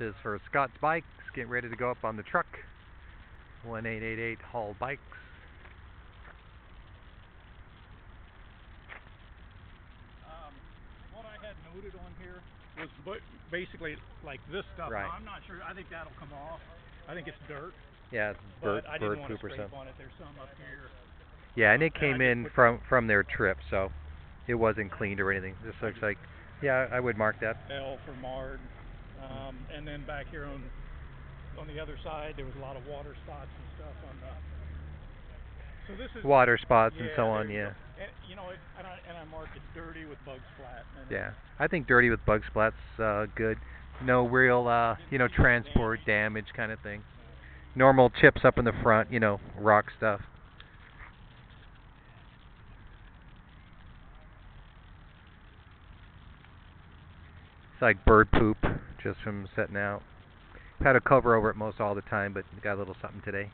is for Scott's Bikes, getting ready to go up on the truck. 1888 Hall Bikes. Um, what I had noted on here was basically like this stuff. Right. Now, I'm not sure. I think that'll come off. I think it's dirt, Yeah, it's bird, but I bird didn't want to poop or scrape something. on it. There's some up here. Yeah, and it came just in from from their trip, so it wasn't cleaned or anything. This looks like, yeah, I would mark that. L for Mard. And then back here on on the other side, there was a lot of water spots and stuff on the. So this is Water spots and so on. Yeah. And you know, it, and I and I marked it dirty with bug splat. And yeah. I think dirty with bug splats uh, good. No real, uh, you know, transport damage kind of thing. Normal chips up in the front, you know, rock stuff. It's like bird poop just from setting out. Had a cover over it most all the time, but got a little something today.